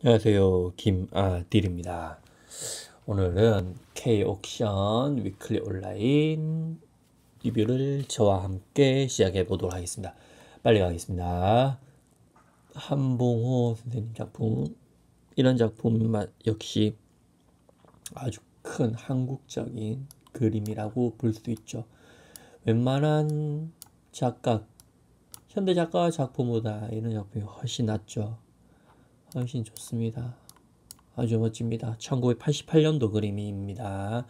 안녕하세요. 김아딜입니다. 오늘은 K-옥션 위클리 온라인 리뷰를 저와 함께 시작해 보도록 하겠습니다. 빨리 가겠습니다. 한봉호 선생님 작품 이런 작품 역시 아주 큰 한국적인 그림이라고 볼 수 있죠. 웬만한 작가 현대 작가 작품보다 이런 작품이 훨씬 낫죠. 훨씬 좋습니다. 아주 멋집니다. 1988년도 그림입니다.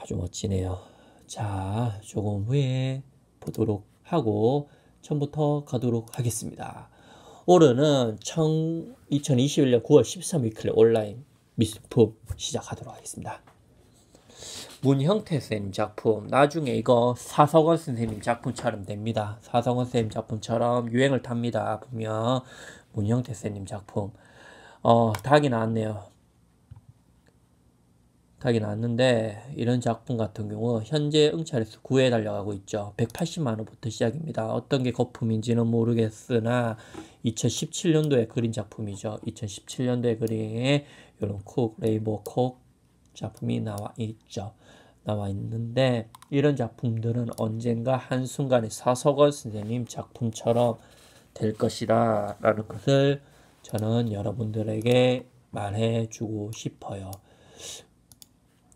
아주 멋지네요. 자, 조금 후에 보도록 하고 처음부터 가도록 하겠습니다. 올해는 2021년 9월 13일 위클리 온라인 미스품 시작하도록 하겠습니다. 문형태 선생님 작품 나중에 이거 사석원 선생님 작품처럼 됩니다. 사석원 선생님 작품처럼 유행을 탑니다. 보면 문형태 쌤님 작품. 어, 닭이 나왔네요. 닭이 나왔는데 이런 작품 같은 경우 현재 응찰에서 9회 달려가고 있죠. 180만 원부터 시작입니다. 어떤 게 거품인지는 모르겠으나 2017년도에 그린 작품이죠. 2017년도에 그린 이런 콕 레이버 콕 작품이 나와 있죠. 나와 있는데 이런 작품들은 언젠가 한순간에 사석원 선생님 작품처럼 될 것이다 라는 것을 저는 여러분들에게 말해주고 싶어요.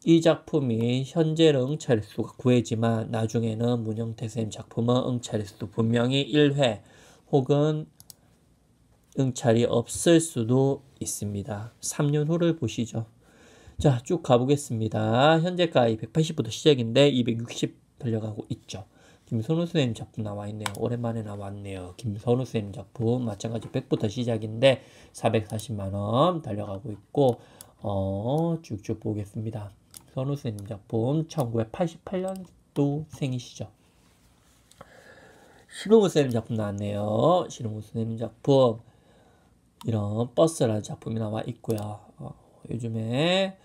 이 작품이 현재는 응찰일수가 9회지만 나중에는 문영태 쌤 작품은 응찰일수 분명히 1회 혹은 응찰이 없을 수도 있습니다. 3년 후를 보시죠. 자, 쭉 가보겠습니다. 현재가이 180부터 시작인데 260 달려가고 있죠. 김선우 선생님 작품 나와 있네요. 오랜만에 나왔네요. 김선우 선생님 작품 마찬가지 100부터 시작인데 440만원 달려가고 있고 어, 쭉쭉 보겠습니다. 선우 선생님 작품 1988년도 생이시죠. 신홍우 선생님 작품 나왔네요. 신홍우 선생님 작품 이런 버스라는 작품이 나와 있고요. 어, 요즘에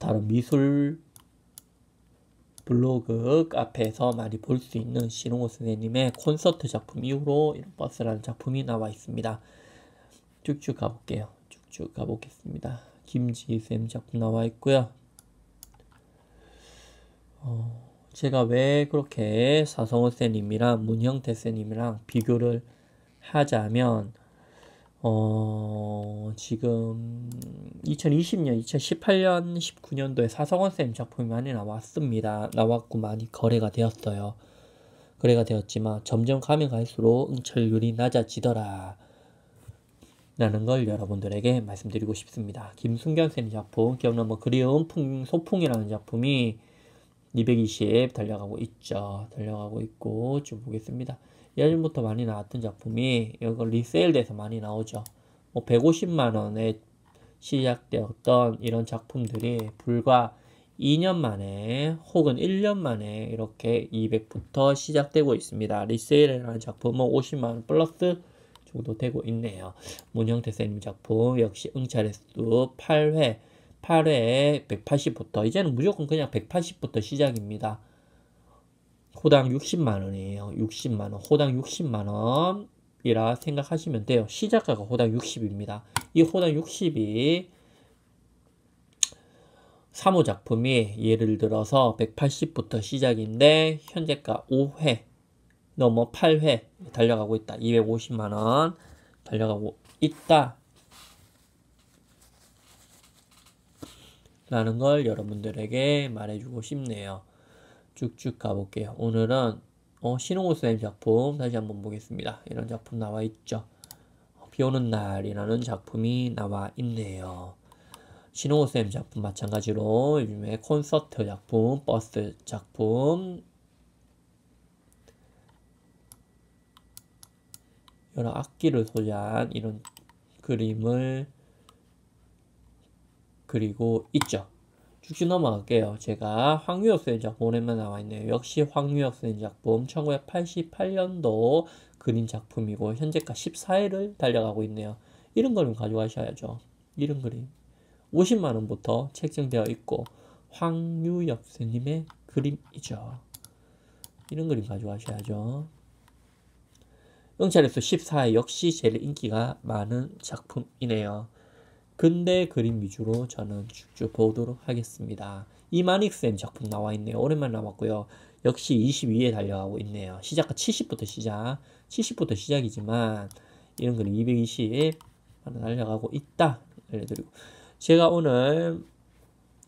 다른 미술 블로그 카페에서 많이 볼 수 있는 신홍호 선생님의 콘서트 작품 이후로 이런 버스라는 작품이 나와 있습니다. 쭉쭉 가볼게요. 쭉쭉 가보겠습니다. 김지쌤 작품 나와 있고요. 어, 제가 왜 그렇게 사성호 쌤님이랑 문형태 쌤님이랑 비교를 하자면 어, 지금 2020년, 2018년, 19년도에 사성원 쌤 작품이 많이 나왔습니다. 나왔고 많이 거래가 되었어요. 거래가 되었지만 점점 가면 갈수록 응찰률이 낮아지더라. 라는 걸 여러분들에게 말씀드리고 싶습니다. 김순경 쌤 작품, 기억나 뭐 그리운 풍, 소풍이라는 작품이 220 달려가고 있죠. 달려가고 있고 쭉 보겠습니다. 예전부터 많이 나왔던 작품이 이거 리세일돼서 많이 나오죠. 뭐 150만 원에 시작되었던 이런 작품들이 불과 2년 만에 혹은 1년 만에 이렇게 200부터 시작되고 있습니다. 리세일이라는 작품은 50만 원 플러스 정도 되고 있네요. 문형태 쌤 작품 역시 응찰횟수 8회 8회에 180부터 이제는 무조건 그냥 180부터 시작입니다. 호당 60만 원이에요. 60만 원. 호당 60만 원이라 생각하시면 돼요. 시작가가 호당 60입니다. 이 호당 60이 3호 작품이 예를 들어서 180부터 시작인데 현재가 5회 넘어 8회 달려가고 있다. 250만 원 달려가고 있다. 라는 걸 여러분들에게 말해주고 싶네요. 쭉쭉 가볼게요. 오늘은 어, 신홍호 선생님 작품 다시 한번 보겠습니다. 이런 작품 나와 있죠. 어, 비 오는 날이라는 작품이 나와 있네요. 선생님 작품 마찬가지로 요즘에 콘서트 작품, 버스 작품 여러 악기를 소재한 이런 그림을 그리고 있죠. 쭉쭉 넘어갈게요. 제가 황유혁 선생 작품 오랜만에 나와 있네요. 역시 황유혁 선생 작품 1988년도 그림 작품이고 현재가 14회를 달려가고 있네요. 이런 그림 가져가셔야죠. 이런 그림. 50만 원부터 책정되어 있고 황유혁 선생님의 그림이죠. 이런 그림 가져가셔야죠. 응찰에서 14회 역시 제일 인기가 많은 작품이네요. 근대 그림 위주로 저는 쭉쭉 보도록 하겠습니다. 이마닉스의 작품 나와 있네요. 오랜만에 나왔고요. 역시 22에 달려가고 있네요. 시작가 70부터 시작. 70부터 시작이지만 이런 그림 220 달려가고 있다. 알려드리고 제가 오늘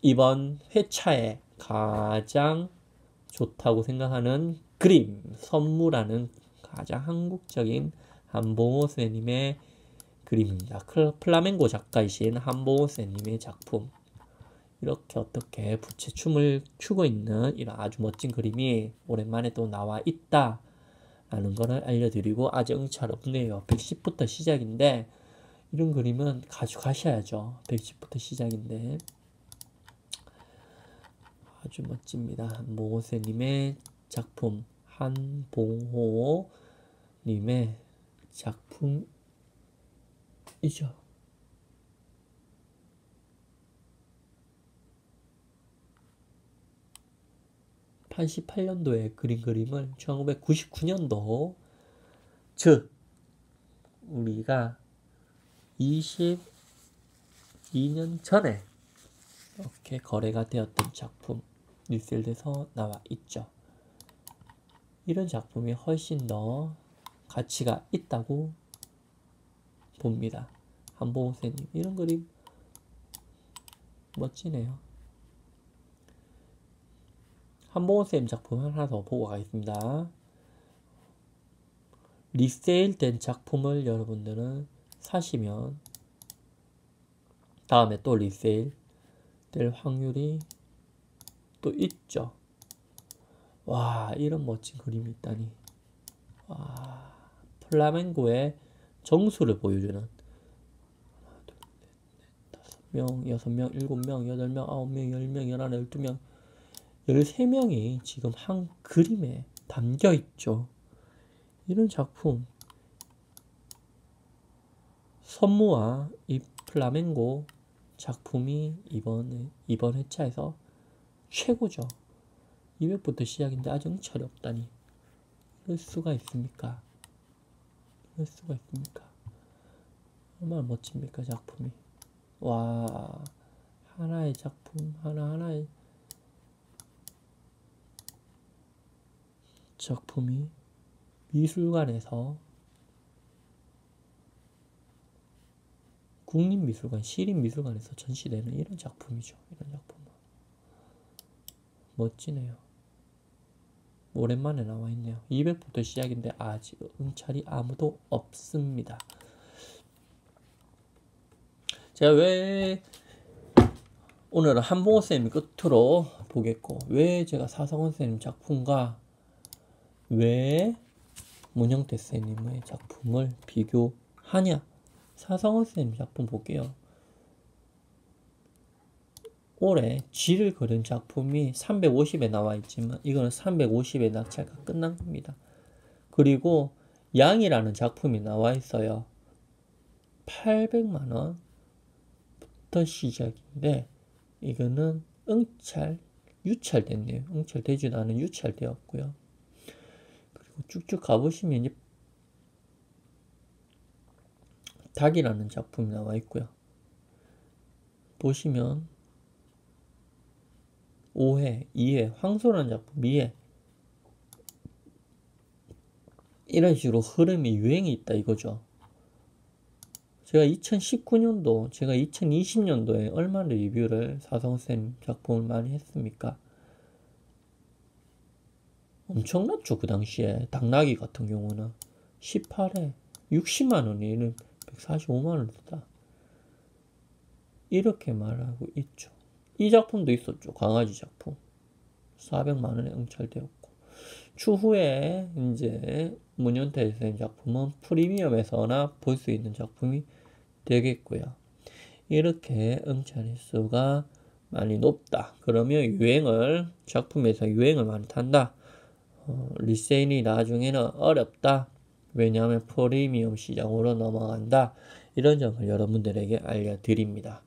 이번 회차에 가장 좋다고 생각하는 그림 선물하는 가장 한국적인 한봉호 선생님의 그림입니다. 플라멩고 작가이신 한봉호 선생님의 작품. 이렇게 어떻게 부채춤을 추고 있는 이런 아주 멋진 그림이 오랜만에 또 나와 있다. 라는 거를 알려드리고 아직 응찰 없네요. 110부터 시작인데 이런 그림은 가져가셔야죠. 110부터 시작인데 아주 멋집니다. 선생님의 작품 한봉호 님의 작품 이죠. 8 8 년도에 그린 그림을 1999년도 즉 우리가 22년 전에 이렇게 거래가 되었던 작품 뉴필드에서 나와 있죠. 이런 작품이 훨씬 더 가치가 있다고 봅니다. 한보호 선생님 이런 그림 멋지네요. 한보호 선생님 작품 하나 더 보고 가겠습니다. 리세일 된 작품을 여러분들은 사시면 다음에 또 리세일 될 확률이 또 있죠. 와 이런 멋진 그림이 있다니 와 플라멩고의 정수를 보여주는 명 여섯 명 일곱 명 여덟 명 아홉 명 열 명 열하나 열두 명 열세 명이 지금 한 그림에 담겨 있죠 이런 작품 선무와 이 플라멩고 작품이 이번에 이번 회차에서 최고죠. 200부터 시작인데 아직 응찰이 없다니. 이럴 수가 있습니까? 이럴 수가 있습니까? 얼마나 멋집니까, 작품이. 와, 하나의 작품, 하나하나의 작품이 미술관에서 국립미술관, 시립미술관에서 전시되는 이런 작품이죠. 이런 작품은. 멋지네요. 오랜만에 나와 있네요. 200부터 시작인데 아직 응찰이 아무도 없습니다. 제가 왜 오늘은 한봉호 쌤 끝으로 보겠고 왜 제가 사성원 쌤 작품과 왜 문영태 쌤님의 작품을 비교하냐 사성원 쌤 작품 볼게요. 올해 쥐를 그린 작품이 350에 나와 있지만 이거는 350에 낙찰가 끝난 겁니다. 그리고 양이라는 작품이 나와 있어요. 800만 원부터 시작인데 이거는 응찰 유찰됐네요. 응찰되지도 않은 유찰되었고요. 그리고 쭉쭉 가보시면 이제 닭이라는 작품이 나와 있고요. 보시면 5회, 2회, 황소라는 작품 2회 이런 식으로 흐름이 유행이 있다 이거죠. 제가 2019년도, 제가 2020년도에 얼마나 리뷰를 사성쌤 작품을 많이 했습니까? 엄청났죠 그 당시에 당나귀 같은 경우는 18회 60만 원이 145만 원을 다 이렇게 말하고 있죠. 이 작품도 있었죠. 강아지 작품. 400만 원에 응찰되었고. 추후에 이제 문현태 선생 작품은 프리미엄에서나 볼 수 있는 작품이 되겠고요. 이렇게 응찰 횟수가 많이 높다. 그러면 유행을 작품에서 유행을 많이 탄다. 어, 리세일이 나중에는 어렵다. 왜냐하면 프리미엄 시장으로 넘어간다. 이런 점을 여러분들에게 알려드립니다.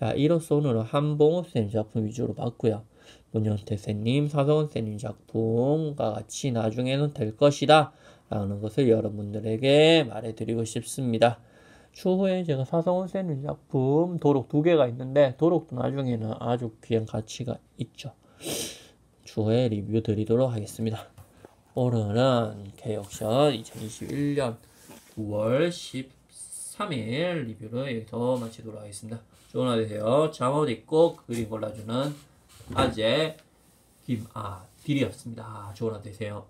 자, 이로써 오늘은 한봉호 쌤 작품 위주로 봤고요. 문현태 쌤님, 사성원 쌤님 작품과 같이 나중에는 될 것이다. 라는 것을 여러분들에게 말해드리고 싶습니다. 추후에 제가 사성원 쌤 작품 도록 두 개가 있는데 도록도 나중에는 아주 귀한 가치가 있죠. 추후에 리뷰 드리도록 하겠습니다. 오늘은 개혁션 2021년 9월 13일 리뷰를 여기서 마치도록 하겠습니다. 되세요. 잠옷 입고 그림 골라주는 아재 김아딜이었습니다. 좋은 하루 되세요.